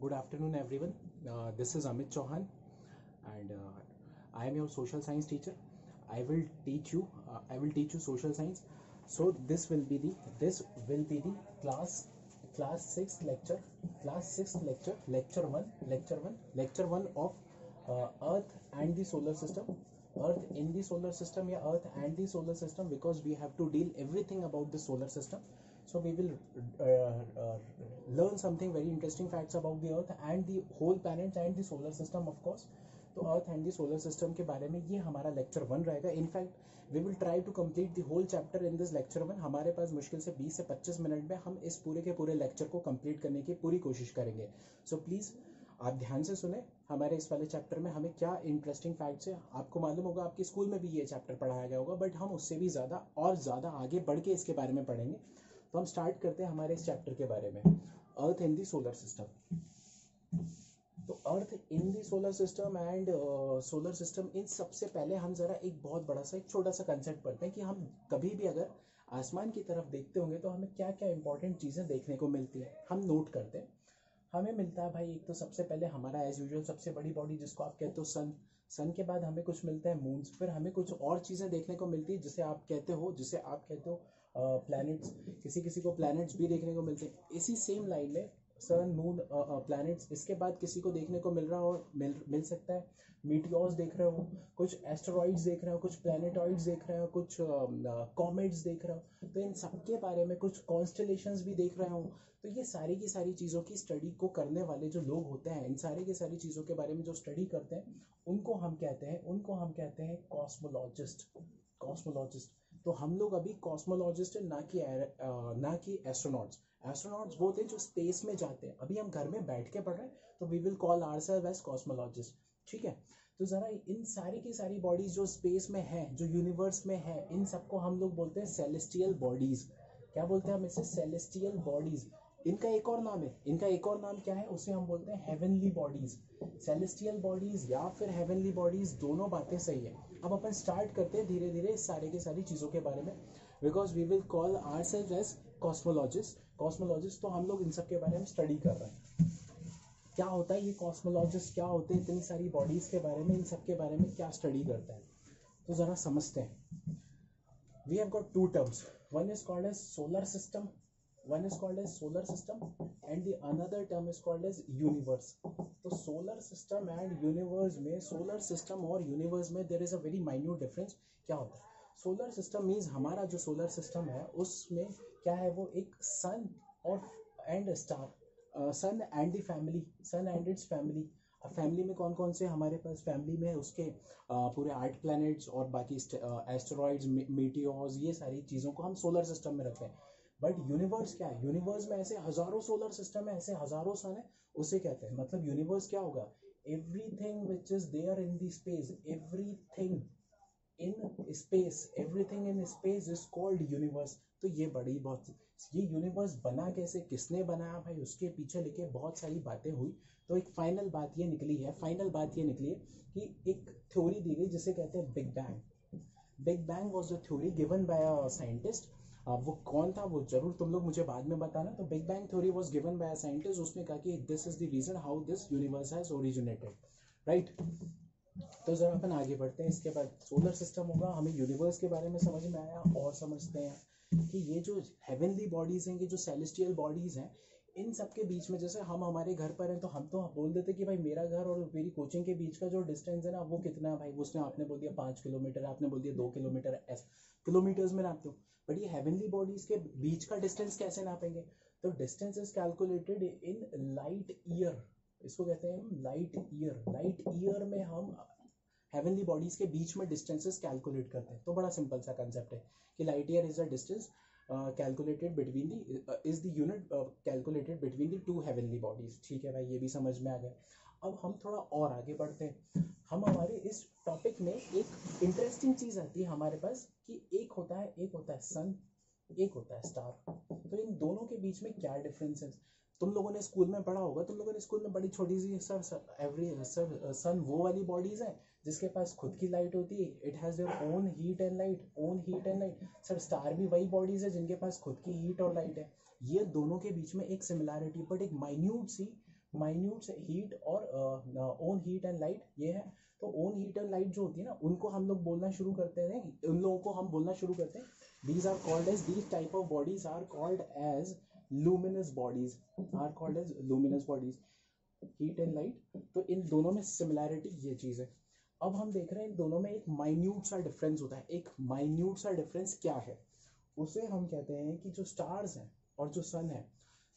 Good afternoon, everyone. Uh, this is Amit Chauhan, and uh, I am your social science teacher. I will teach you. Uh, I will teach you social science. So this will be the this will be the class class six lecture class sixth lecture lecture one lecture one lecture one of uh, Earth and the solar system. Earth in the solar system, yeah, Earth and the solar system because we have to deal everything about the solar system so we will uh, uh, learn something very interesting facts about the earth and the whole planet and the solar system of course. तो earth and the solar system के बारे में ये हमारा lecture one रहेगा. In fact we will try to complete the whole chapter in this lecture one हमारे पास मुश्किल से 20 से 25 मिनट में हम इस पूरे के पूरे लेक्चर को कंप्लीट करने की पूरी कोशिश करेंगे. सो so, प्लीज़ आप ध्यान से सुने हमारे इस वाले चैप्टर में हमें क्या इंटरेस्टिंग फैक्ट्स है. आपको मालूम होगा आपके स्कूल में भी ये चैप्टर पढ़ाया गया होगा बट हम उससे भी ज़्यादा और ज़्यादा आगे बढ़ के इसके बारे में पढ़ेंगे. तो हम स्टार्ट करते हैं हमारे इस चैप्टर के बारे में। अर्थ इन दी सोलर सिस्टम तो earth in the solar system and solar system इन सबसे पहले हम जरा एक बहुत बड़ा सा, एक छोटा सा कंसेप्ट पढ़ते हैं कि हम कभी भी अगर आसमान की तरफ़ देखते होंगे तो हमें क्या क्या इंपॉर्टेंट चीज़ें देखने को मिलती है। हम नोट करते हैं। हमें मिलता है भाई, एक तो सबसे पहले हमारा एज यूजल सबसे बड़ी बॉडी जिसको आप कहते हो सन सन के बाद हमें कुछ मिलता है मून्स फिर हमें कुछ और चीज़ें देखने को मिलती है जिसे आप कहते हो, जिसे आप कहते हो प्लैनेट्स किसी किसी को प्लैनेट्स भी देखने को मिलते हैं। इसी सेम लाइन में सन मून प्लैनेट्स इसके बाद किसी को देखने को मिल रहा हो, मिल मिल सकता है। मीटियोर्स देख रहे हो, कुछ एस्ट्रॉइड्स देख रहे हो, कुछ प्लानिटॉइड्स देख रहे हो, कुछ कॉमेट्स देख रहे हो। तो इन सब के बारे में कुछ कॉन्स्टलेशंस भी देख रहे हो। तो ये सारी की सारी चीज़ों की स्टडी को करने वाले जो लोग होते हैं, इन सारी की सारी चीज़ों के बारे में जो स्टडी करते हैं, उनको हम कहते हैं, उनको हम कहते हैं कॉस्मोलॉजिस्ट कॉस्मोलॉजिस्ट तो हम लोग अभी कॉस्मोलॉजिस्ट ना कि ना कि एस्ट्रोनॉट्स एस्ट्रोनॉट्स वो थे जो स्पेस में जाते हैं। अभी हम घर में बैठ के पढ़ रहे हैं तो we will call ourselves as cosmologist ठीक है? तो ज़रा इन सारी की सारी बॉडीज जो स्पेस में है, जो यूनिवर्स में है, इन सबको हम लोग बोलते हैं सेलेस्टियल बॉडीज क्या बोलते हैं हम इसे? सेलेस्टियल बॉडीज इनका एक और नाम है, इनका एक और नाम क्या है? उसे हम बोलते हैं हेवनली बॉडीज सेलेस्टियल बॉडीज या फिर हेवनली बॉडीज दोनों बातें सही है। अब अपन स्टार्ट करते हैं धीरे धीरे सारे के सारी चीज़ों के बारे में because we will call ourselves as cosmologist cosmologist तो हम लोग इन सब के बारे में स्टडी कर रहे हैं। क्या होता है ये कॉस्मोलॉजिस्ट क्या होते हैं इतनी सारी बॉडीज़ के बारे में, इन सब के बारे में क्या स्टडी करते हैं? तो ज़रा समझते हैं। We have got two terms one is called as solar system is called as solar system and the another term is called as universe. तो solar system and universe में solar system और universe में there is a very minute difference. क्या होता है? Solar system means हमारा जो solar system है, उसमें क्या है वो एक सन और and star sun and the family sun and its family family में कौन कौन से हमारे पास फैमिली में उसके पूरे आर्ट प्लैनेट्स और बाकी एस्टेरॉइड्स मीटियोर्स ये सारी चीज़ों को हम सोलर सिस्टम में रखते हैं। बट यूनिवर्स क्या है? यूनिवर्स में ऐसे हज़ारों सोलर सिस्टम है, ऐसे हज़ारों सन है, उसे कहते हैं। मतलब यूनिवर्स क्या होगा? Everything which is there in the space everything in space everything in space is called universe तो ये बड़ी बहुत ये यूनिवर्स बना कैसे? किसने बनाया भाई? उसके पीछे लेके बहुत सारी बातें हुई। तो एक फाइनल बात ये निकली है फाइनल बात ये निकली है कि एक थ्योरी दी गई जिसे कहते हैं big bang big bang was the theory given by a scientist वो कौन था? वो ज़रूर तुम लोग मुझे बाद में बताना। तो big bang theory was given by scientist उसने कहा कि this is the reason how this universe has originated right तो जरा अपन आगे बढ़ते हैं। इसके बाद सोलर सिस्टम होगा। हमें यूनिवर्स के बारे में समझ में आया, और समझते हैं कि ये जो हेवनली बॉडीज हैं, ये जो सेलेस्टियल बॉडीज हैं इन सब के बीच में, जैसे हम हमारे घर पर हैं तो हम तो बोल देते कि भाई मेरा घर और मेरी कोचिंग के बीच का जो डिस्टेंस है ना, वो कितना है भाई? उसने आपने बोल दिया पाँच किलोमीटर, आपने बोल दिया दो किलोमीटर, ऐसा किलोमीटर्स में नापते हो। बट ये हेवनली बॉडीज के बीच का डिस्टेंस कैसे नापेंगे? तो distance is calculated in light year इसको कहते हैं हम लाइट ईयर लाइट ईयर में हम हेवनली बॉडीज के बीच में डिस्टेंसेस कैलकुलेट करते हैं। तो बड़ा सिंपल सा कंसेप्ट है कि light year is a distance calculated between the is the unit calculated between the two heavenly bodies ठीक है भाई, ये भी समझ में आ गया। अब हम थोड़ा और आगे बढ़ते हैं। हम हमारे इस टॉपिक में एक इंटरेस्टिंग चीज़ आती है हमारे पास कि एक होता है, एक होता है सन एक होता है स्टार तो इन दोनों के बीच में क्या डिफरेंस है तुम लोगों ने स्कूल में पढ़ा होगा, तुम लोगों ने स्कूल में बड़ी छोटी सी सर एवरी सर सन वो वाली बॉडीज हैं। जिसके पास खुद की लाइट होती है it has your own heat and light own heat and light sir star भी वही बॉडीज है जिनके पास खुद की हीट और लाइट है। ये दोनों के बीच में एक सिमिलैरिटी बट एक माइन्यूट सी माइन्यूट हीट और ओन हीट एंड लाइट ये है। तो ओन हीट एंड लाइट जो होती है ना, उनको हम लोग बोलना शुरू करते हैं, उन लोगों को हम बोलना शुरू करते हैं। These are called as these type of bodies are called as luminous bodies are called as luminous bodies heat and light तो इन दोनों में सिमिलैरिटी ये चीज़ है। अब हम देख रहे हैं इन दोनों में एक माइन्यूट सा डिफरेंस होता है। एक माइन्यूट सा डिफरेंस क्या है? उसे हम कहते हैं कि जो स्टार्स हैं और जो सन है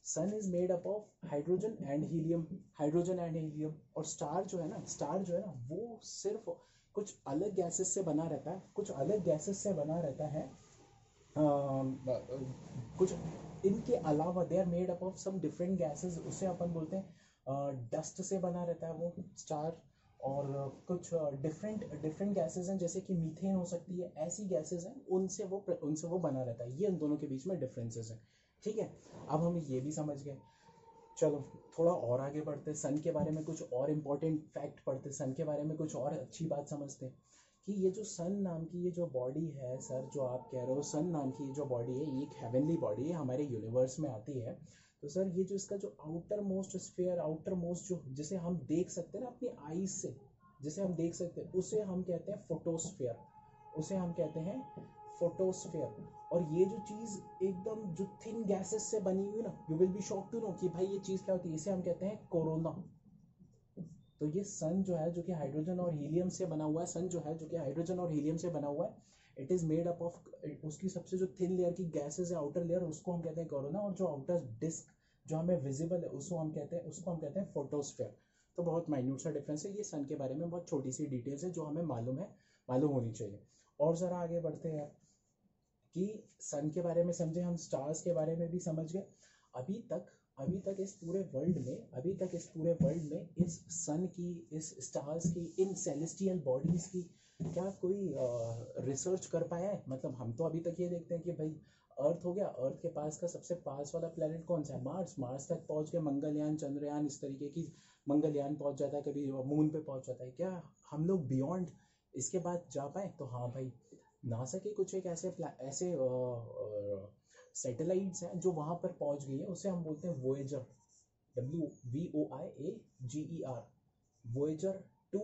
sun is made up of hydrogen and helium hydrogen and helium और स्टार जो है ना स्टार जो है ना, वो सिर्फ़ कुछ अलग गैसेस से बना रहता है, कुछ अलग गैसेस से बना रहता है कुछ इनके अलावा they are made up of some different gases उसे अपन बोलते हैं डस्ट से बना रहता है वो स्टार और कुछ डिफरेंट डिफरेंट गैसेस हैं, जैसे कि मीथेन हो सकती है, ऐसी गैसेस हैं, उनसे वो उनसे वो बना रहता है। ये उन दोनों के बीच में डिफरेंसेस हैं। ठीक है? अब हम ये भी समझ गए। चलो, थोड़ा और आगे बढ़ते सन के बारे में कुछ और इम्पोर्टेंट फैक्ट पढ़ते सन के बारे में कुछ और अच्छी बात समझते हैं कि ये जो सन नाम की ये जो बॉडी है सर जो आप कह रहे हो सन नाम की ये जो बॉडी है ये एक हेवनली बॉडी है, हमारे यूनिवर्स में आती है। तो सर, ये जो इसका जो outermost sphere outermost जो जिसे हम देख सकते हैं ना अपनी आईज से, जिसे हम देख सकते हैं, उसे हम कहते हैं फोटोस्फेयर उसे हम कहते हैं फोटोस्फेयर और ये जो चीज़ एकदम जो थिन गैसेस से बनी हुई ना you will be shock to know कि भाई ये चीज़ क्या होती है। इसे हम कहते हैं कोरोना तो ये सन जो है, जो कि हाइड्रोजन और हीलियम से बना हुआ है सन जो है, जो कि हाइड्रोजन और हीलियम से बना हुआ है it is made up of उसकी सबसे जो थिन लेयर की गैसेज है आउटर लेयर उसको हम कहते हैं कोरोना और जो आउटर डिस्क जो हमें विजिबल है, उसको हम कहते हैं, उसको हम कहते हैं फोटोस्फेयर तो बहुत माइन्यूट सा डिफरेंस है। ये सन के बारे में बहुत छोटी सी डिटेल्स है जो हमें मालूम है, मालूम होनी चाहिए। और ज़रा आगे बढ़ते हैं कि सन के बारे में समझे, हम स्टार्स के बारे में भी समझ गए। अभी तक अभी तक इस पूरे वर्ल्ड में, अभी तक इस पूरे वर्ल्ड में इस सन की, इस स्टार्स की, इन सेलेस्टियल बॉडीज की क्या कोई रिसर्च कर पाया है? मतलब हम तो अभी तक ये देखते हैं कि भाई अर्थ हो गया। अर्थ के पास का सबसे पास वाला प्लेनेट कौन सा है? मार्स मार्स तक पहुँच गए मंगलयान, चंद्रयान, इस तरीके की मंगलयान पहुँच जाता है कभी मून पे पहुँच जाता है। क्या हम लोग बियॉन्ड इसके बाद जा पाए? तो हाँ भाई नासा के कुछ एक ऐसे ऐसे सैटेलाइट्स हैं जो वहाँ पर पहुँच गई है। उसे हम बोलते हैं Voyager W V O I A G E R Voyager two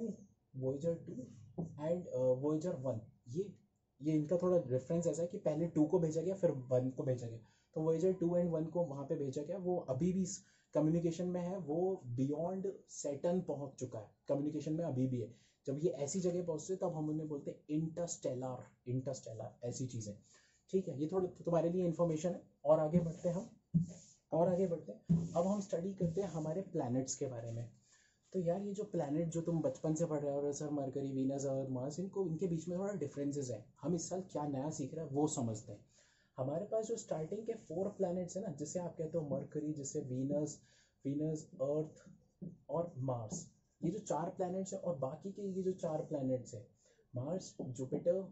Voyager two and Voyager one ये ये इनका थोड़ा डिफरेंस ऐसा है कि पहले टू को भेजा गया, फिर वन को भेजा गया. तो वोएजर टू एंड वन को वहाँ पे भेजा गया. वो अभी भी कम्युनिकेशन में है. वो बियॉन्ड सेटन पहुँच चुका है. कम्युनिकेशन में अभी भी है. जब ये ऐसी जगह पहुँचते तब हम उन्हें बोलते हैं इंटरस्टेलर इंटरस्टेलर ऐसी चीज़ें. ठीक है? ये थोड़ा तुम्हारे लिए इन्फॉर्मेशन है. और आगे बढ़ते हैं हम. और आगे बढ़ते हैं. अब हम स्टडी करते हैं हमारे प्लैनेट्स के बारे में. तो यार ये जो प्लैनेट जो तुम बचपन से पढ़ रहे हो सर मरकरी, वीनस और मार्स, इनको, इनके बीच में थोड़ा डिफरेंसेस है। हम इस साल क्या नया सीख रहे हैं, वो समझते हैं। हमारे पास जो स्टार्टिंग के फोर प्लैनेट्स हैं ना, जिसे आप कहते हो मरकरी, जिसे वीनस वीनस अर्थ और मार्स, ये जो चार प्लैनेट्स हैं और बाकी के ये जो चार प्लैनेट्स हैं, मार्स, जुपिटर,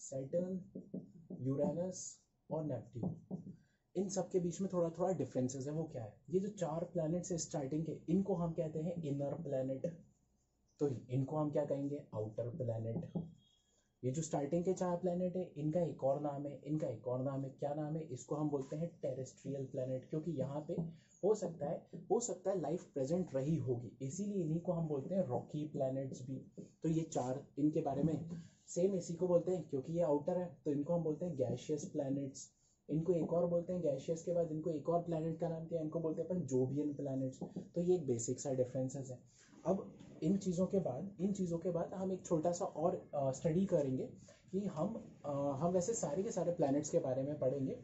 सैटर्न, यूरेनस और नेपट्यून इन सब के बीच में थोड़ा थोड़ा डिफरेंसेस है, वो क्या है? ये जो चार प्लैनेट्स है स्टार्टिंग के, इनको हम कहते हैं इनर प्लैनेट तो इनको हम क्या कहेंगे? आउटर प्लैनेट ये जो स्टार्टिंग के चार प्लैनेट है, इनका एक और नाम है, इनका एक और नाम है, क्या नाम है? इसको हम बोलते हैं टेरेस्ट्रियल प्लैनेट क्योंकि यहाँ पे हो सकता है, हो सकता है लाइफ प्रेजेंट रही होगी। इसीलिए इन्हीं को हम बोलते हैं रॉकी प्लैनेट्स भी। तो ये चार इनके बारे में सेम इसी को बोलते हैं, क्योंकि ये आउटर है तो इनको हम बोलते हैं गैशियस प्लैनेट्स इनको एक और बोलते हैं गैशियस के बाद इनको एक और प्लानट का नाम है इनको बोलते हैं अपन जोबियन प्लैनेट्स तो ये एक बेसिक सा डिफरेंसेस है। अब इन चीज़ों के बाद इन चीज़ों के बाद हम एक छोटा सा और स्टडी करेंगे कि हम आ, हम वैसे सारे के सारे प्लैनेट्स के बारे में पढ़ेंगे।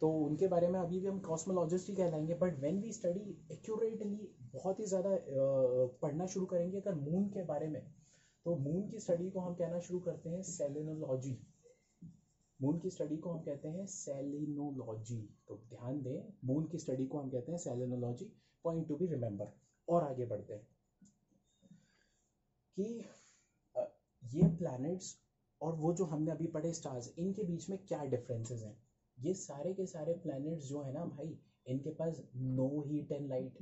तो उनके बारे में अभी भी हम कॉस्मोलॉजिस्ट ही कहलाएँगे but when we study accurately बहुत ही ज़्यादा पढ़ना शुरू करेंगे अगर मून के बारे में। तो मून की स्टडी को हम कहना शुरू करते हैं सेलिनोलॉजी मून की स्टडी को हम कहते हैं सेलिनोलॉजी तो ध्यान दें मून की स्टडी को हम कहते हैं selenology point to be remember और आगे बढ़ते हैं कि ये प्लैनेट्स और वो जो हमने अभी पढ़े स्टार्स इनके बीच में क्या डिफरेंसेस हैं? ये सारे के सारे प्लैनेट्स जो है ना भाई, इनके पास नो हीट एंड लाइट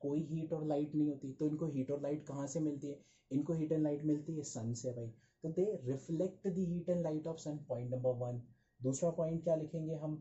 कोई हीट और लाइट नहीं होती. तो इनको हीट और लाइट कहाँ से मिलती है? इनको हीट एंड लाइट मिलती है सन से भाई. तो they reflect the heat and light of sun point number one दूसरा पॉइंट क्या लिखेंगे हम?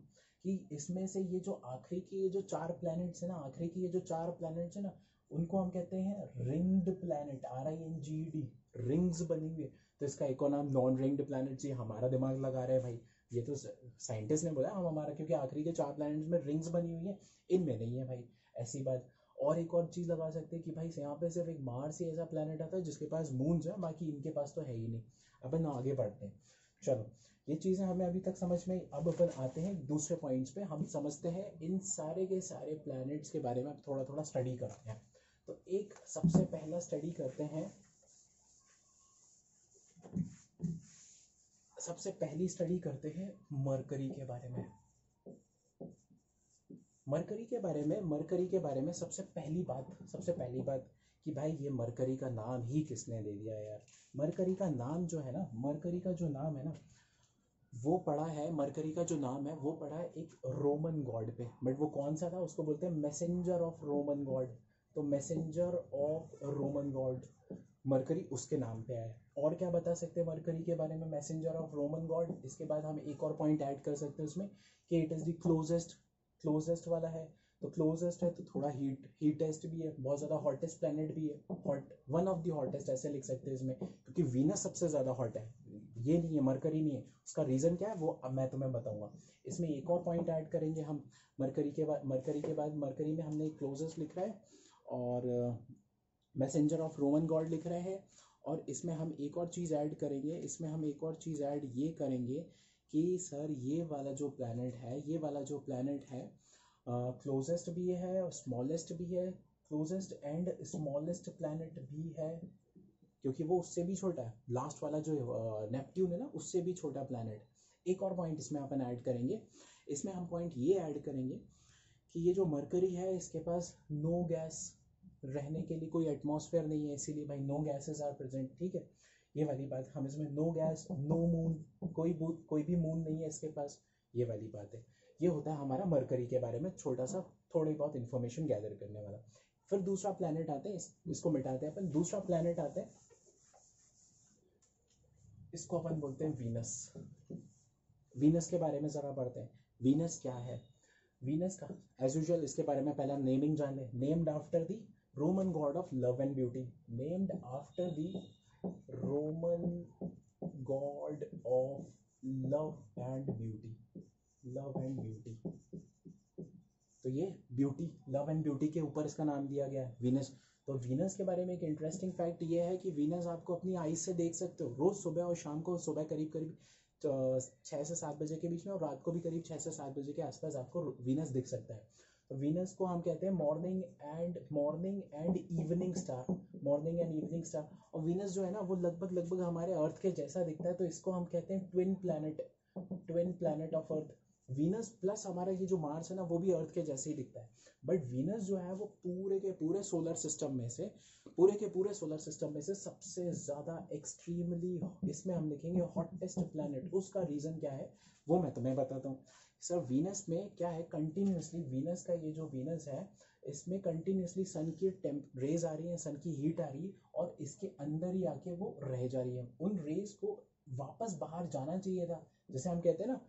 कि इसमें से ये जो आखिरी की ये जो चार प्लैनेट्स है ना, आखिरी की ये जो चार प्लैनेट्स है ना, उनको हम कहते हैं ringed planet R I N G D rings बनी हुई है। तो इसका एक और नाम नॉन रिंग्ड प्लैनेट जी हमारा दिमाग लगा रहे हैं भाई। ये तो साइंटिस्ट ने बोला, हम हमारा, क्योंकि आखिरी के चार प्लैनेट्स में रिंग्स बनी हुई है। इनमें नहीं है भाई, ऐसी बात। और एक और चीज़ लगा सकते हैं कि भाई यहाँ पे सिर्फ़ एक मार्स ही ऐसा प्लानट आता है जिसके पास मून्स है, बाकी इनके पास तो है ही नहीं। अपन आगे बढ़ते हैं। चलो, ये चीज़ें हमें अभी तक समझ में अब अपन आते हैं दूसरे पॉइंट्स पे। हम समझते हैं इन सारे के सारे प्लैनेट्स के बारे में थोड़ा थोड़ा स्टडी करते हैं। तो एक सबसे पहला स्टडी करते हैं। सबसे पहली स्टडी करते हैं मरकरी के बारे में। मरकरी के बारे में, मरकरी के बारे में सबसे पहली बात, सबसे पहली बात कि भाई ये मरकरी का नाम ही किसने दे दिया यार? मरकरी का नाम जो है ना, मरकरी का जो नाम है ना, वो पढ़ा है, मरकरी का जो नाम है, वो पढ़ा है एक रोमन गॉड पे। बट वो कौन सा था? उसको बोलते हैं मैसेंजर ऑफ़ रोमन गॉड तो messenger of Roman god Mercury उसके नाम पे आया और क्या बता सकते हैं मरकरी के बारे में? मैसेंजर ऑफ़ रोमन गॉड इसके बाद हम एक और पॉइंट ऐड कर सकते हैं उसमें कि it is the closest closest वाला है तो क्लोजेस्ट है तो थोड़ा हीट हीटेस्ट भी है, बहुत ज़्यादा हॉटेस्ट प्लेनेट भी है hot one of the hottest ऐसे लिख सकते हैं इसमें, क्योंकि वीनस सबसे ज़्यादा हॉट है, ये नहीं है मरकरी नहीं है, उसका रीज़न क्या है, वो अब मैं तुम्हें बताऊँगा। इसमें एक और पॉइंट ऐड करेंगे हम मरकरी के बाद मरकरी के बाद मरकरी में हमने क्लोजेस्ट लिख रहा है, और मैसेंजर ऑफ़ रोमन गॉड लिख रहे हैं, और इसमें हम एक और चीज़ ऐड करेंगे, इसमें हम एक और चीज़ ऐड ये करेंगे कि सर ये वाला जो प्लानट है ये वाला जो प्लानट है क्लोजेस्ट uh, भी है और स्मॉलेस्ट भी है। क्लोजेस्ट एंड स्मॉलेस्ट प्लानट भी है क्योंकि वो उससे भी छोटा है। लास्ट वाला जो नेपट्ट्यून uh, है ना उससे भी छोटा प्लानट एक और पॉइंट इसमें अपन ऐड करेंगे। इसमें हम पॉइंट ये ऐड करेंगे कि ये जो मरकरी है इसके पास नो गैस रहने के लिए कोई एटमॉस्फेयर नहीं है इसीलिए भाई नो गैसेज आर प्रेजेंट ठीक है? ये वाली बात हम इसमें नो गैस नो मून कोई बूथ कोई भी मून नहीं है इसके पास ये वाली बात है। ये होता है हमारा मरकरी के बारे में छोटा सा थोड़ी बहुत इन्फॉर्मेशन गैदर करने वाला। फिर दूसरा प्लानट आते हैं इस, इसको मिटाते हैं अपन। दूसरा प्लानट आते हैं इसको अपन बोलते हैं वीनस वीनस के बारे में ज़रा पढ़ते हैं। वीनस क्या है? वीनस का एज यूजल इसके बारे में पहला नेमिंग जान ले। Named after the Roman god of love and beauty named after the Roman god of love and beauty love and beauty तो ये ब्यूटी लव एंड ब्यूटी के ऊपर इसका नाम दिया गया है वीनस तो वीनस के बारे में एक इंटरेस्टिंग फैक्ट ये है कि वीनस आपको अपनी आईज से देख सकते हो, रोज सुबह और शाम को, सुबह करीब करीब छः से सात बजे के बीच में और रात को भी करीब छः से सात बजे के आसपास आपको वीनस दिख सकता है। वीनस को हम कहते हैं morning and morning and evening star morning and evening star और वीनस जो है ना, वो लगभग लगभग हमारे अर्थ के जैसा दिखता है तो इसको हम कहते हैं twin planet twin planet of earth Venus plus हमारा ये जो मार्स है ना, वो भी अर्थ के जैसे ही दिखता है. बट वीनस जो है, वो पूरे के पूरे सोलर सिस्टम में से, पूरे के पूरे सोलर सिस्टम में से सबसे ज़्यादा एक्सट्रीमली इसमें हम लिखेंगे हॉटेस्ट प्लानट उसका रीज़न क्या है, वो मैं तुम्हें बताता हूँ. सर वीनस में क्या है? कंटिन्यूसली वीनस का ये जो वीनस है, इसमें कंटिन्यूसली सन की टेम्प रेज आ रही है सन की हीट आ रही है और इसके अंदर ही आके वो रह जा रही है। उन रेज को वापस बाहर जाना चाहिए था। जैसे हम कहते हैं ना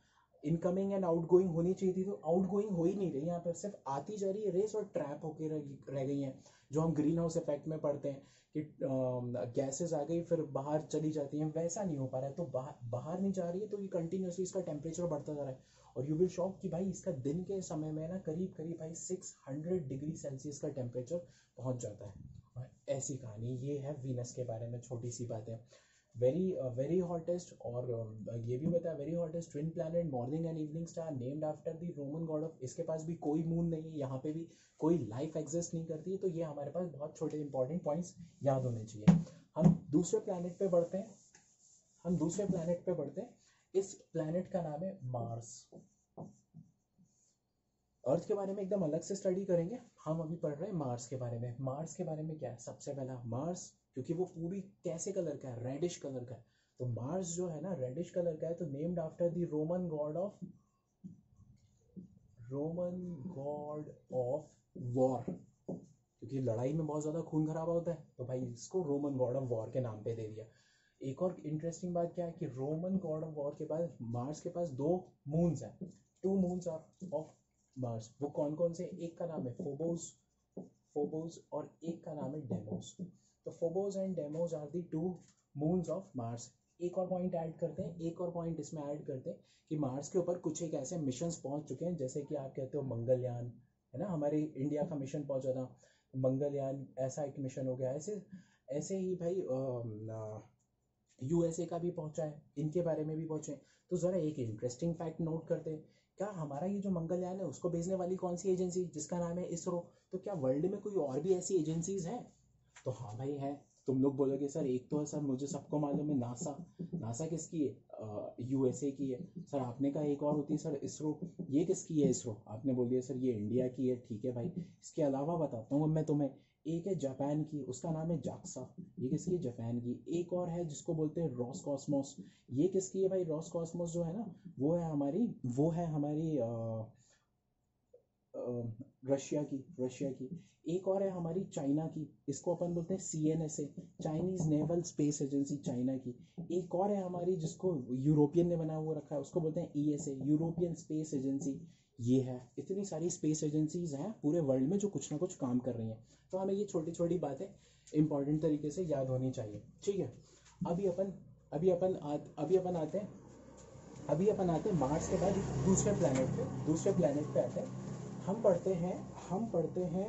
इनकमिंग एंड आउट गोइंग होनी चाहिए थी तो आउट गोइंग हो ही नहीं रही। यहाँ पर सिर्फ़ आती जा रही है रेस और ट्रैप होके रह गई हैं, जो हम ग्रीन हाउस इफ़ेक्ट में पढ़ते हैं कि गैसेस आ गई, फिर बाहर चली जाती हैं। वैसा नहीं हो पा रहा है। तो बाहर बाहर नहीं जा रही है तो ये कंटिन्यूसली इसका टेम्परेचर बढ़ता जा रहा है। और यू विल शॉक कि भाई इसका दिन के समय में ना करीब करीब भाई सिक्स हंड्रेड डिग्री सेल्सियस का टेम्परेचर पहुँच जाता है। और ऐसी कहानी ये है वीनस के बारे में छोटी सी बातें। वेरी वेरी हॉटेस्ट और uh, ये भी बताया very hottest twin planet morning and evening star named after the Roman god of इसके पास भी कोई मून नहीं है यहाँ पे भी कोई लाइफ एग्जिस्ट नहीं करती है तो ये हमारे पास बहुत छोटे इंपॉर्टेंट पॉइंट्स याद होने चाहिए। हम दूसरे प्लानट पे बढ़ते हैं हम दूसरे प्लानट पे बढ़ते हैं इस प्लानट का नाम है मार्स अर्थ के बारे में एकदम अलग से स्टडी करेंगे। हम अभी पढ़ रहे हैं मार्स के बारे में। मार्स के बारे में क्या है? सबसे पहला मार्स क्योंकि वो पूरी कैसे कलर का है? रेडिश कलर का है। तो मार्स जो है ना रेडिश कलर का है तो named after the Roman god of Roman god of war क्योंकि लड़ाई में बहुत ज़्यादा खून खराबा होता है। तो भाई इसको रोमन गॉड ऑफ़ वॉर के नाम पे दे दिया। एक और इंटरेस्टिंग बात क्या है कि रोमन गॉड ऑफ़ वॉर के बाद मार्स के पास दो मून्स हैं। Two moons are of Mars वो कौन कौन से एक का नाम है फोबोस फोबोस और एक का नाम है डेमोस तो Phobos and Deimos are the two moons of Mars एक और पॉइंट ऐड करते हैं, एक और पॉइंट इसमें ऐड करते हैं कि मार्स के ऊपर कुछ एक ऐसे मिशन पहुँच चुके हैं, जैसे कि आप कहते हो मंगलयान, है ना? हमारे इंडिया का मिशन पहुँचा था। मंगलयान ऐसा एक मिशन हो गया। ऐसे ऐसे ही भाई यूएसए का भी पहुँचा है, इनके बारे में भी पहुँचे तो ज़रा एक इंटरेस्टिंग फैक्ट नोट करते हैं। क्या हमारा ये जो मंगलयान है, उसको भेजने वाली कौन सी एजेंसी जिसका नाम है इसरो? तो क्या वर्ल्ड में कोई और भी ऐसी एजेंसीज हैं? तो हाँ भाई, है। तुम लोग बोलोगे, सर, एक तो है, सर, मुझे सबको मालूम है नासा नासा किसकी है? यूएसए की है। सर, आपने कहा एक और होती है, सर, इसरो। ये किसकी है, इसरो? आपने बोल दिया, सर, ये इंडिया की है। ठीक है भाई। इसके अलावा बताता हूँ मैं तुम्हें एक है जापान की, उसका नाम है जाक्सा। ये किसकी है? जापान की। एक और है जिसको बोलते हैं रॉस कॉस्मोस। ये किसकी है भाई? रॉस कॉस्मोस जो है ना, वो है हमारी, वो है हमारी रशिया की रशिया की। एक और है हमारी चाइना की। इसको अपन बोलते हैं C N S A, Chinese naval space agency China की। एक और है हमारी जिसको यूरोपियन ने बना हुआ रखा है, उसको बोलते हैं E S A, European space agency. ये है इतनी सारी स्पेस एजेंसीज हैं पूरे वर्ल्ड में जो कुछ ना कुछ काम कर रही हैं। तो हमें ये छोटी छोटी बातें इंपॉर्टेंट तरीके से याद होनी चाहिए ठीक है? अभी अपन अभी अपन आ, अभी अपन आते हैं अभी अपन आते हैं मार्स के बाद दूसरे प्लानट पे दूसरे प्लानट पे आते हैं। हम पढ़ते हैं हम पढ़ते हैं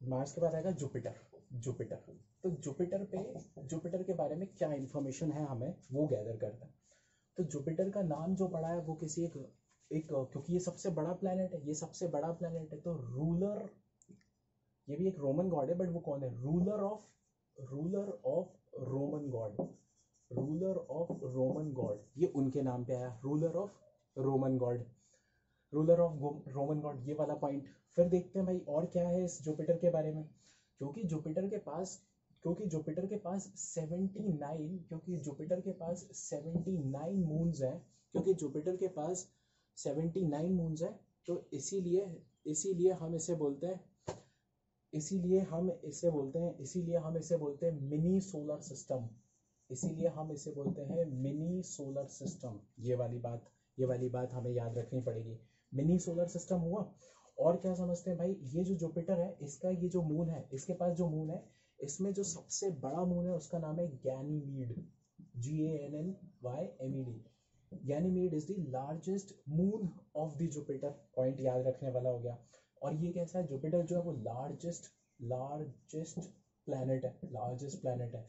मार्स के बाद आएगा जुपिटर जुपिटर तो जुपिटर पे जुपिटर के बारे में क्या इन्फॉर्मेशन है हमें वो गैदर करते हैं। तो जुपिटर का नाम जो पड़ा है वो किसी एक एक, क्योंकि ये सबसे बड़ा प्लेनेट है, ये सबसे बड़ा प्लेनेट है तो रूलर ये भी एक रोमन गॉड है बट वो कौन है? Ruler of ruler of Roman god ruler of Roman god ये उनके नाम पे आया ruler of Roman god ruler of Roman god ये वाला पॉइंट फिर देखते हैं भाई और क्या है इस जुपिटर के बारे में? क्योंकि जुपिटर के पास क्योंकि जुपिटर के पास 79 क्योंकि जुपिटर के पास 79 मून्स हैं, क्योंकि जुपिटर के पास 79 मून्स हैं तो इसीलिए इसीलिए हम इसे बोलते हैं, इसीलिए हम इसे बोलते हैं, इसीलिए हम इसे बोलते हैं मिनी सोलर सिस्टम इसीलिए हम इसे बोलते हैं मिनी सोलर सिस्टम ये वाली बात, ये वाली बात हमें याद रखनी पड़ेगी। मिनी सोलर सिस्टम हुआ। और क्या समझते हैं भाई? ये जो जुपिटर है, इसका ये जो मून है, इसके पास जो मून है इसमें जो सबसे बड़ा मून है, उसका नाम है Ganymede G A N N Y M E D Ganymede is the largest moon of the Jupiter point याद रखने वाला हो गया। और ये कैसा है? जुपिटर जो है, वो लार्जेस्ट लार्जेस्ट प्लैनेट है लार्जेस्ट प्लानट है।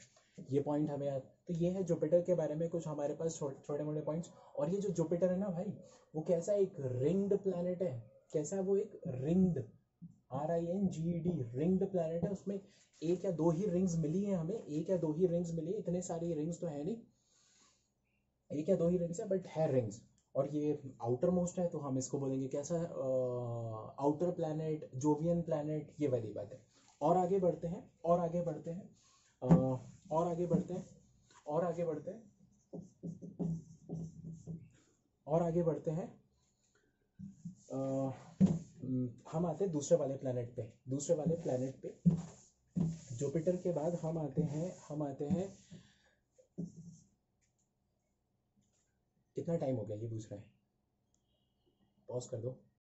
ये पॉइंट हमें याद तो ये है जुपिटर के बारे में कुछ हमारे पास छोटे मोटे पॉइंट्स और ये जो जुपिटर है ना भाई, वो कैसा एक रिंग्ड प्लानट है? कैसा है वो एक ringed R I N G D ringed planet है उसमें एक या दो ही रिंग्स मिली है हमें एक या दो ही रिंग्स मिली है इतने सारी रिंग्स तो है नहीं। एक या दो ही रिंग्स है बट है रिंग्स और ये आउटर मोस्ट है तो हम इसको बोलेंगे कैसा आउटर प्लैनेट जोवियन प्लैनेट ये वाली बात है। और आगे बढ़ते हैं और आगे बढ़ते हैं आ, और आगे बढ़ते हैं और आगे बढ़ते हैं और आगे बढ़ते हैं आ, हम आते हैं दूसरे वाले प्लानट पे। दूसरे वाले प्लानट पे। जुपिटर के बाद हम आते हैं, हम आते हैं। कितना टाइम हो गया ये दूसरा है? पॉज कर दो।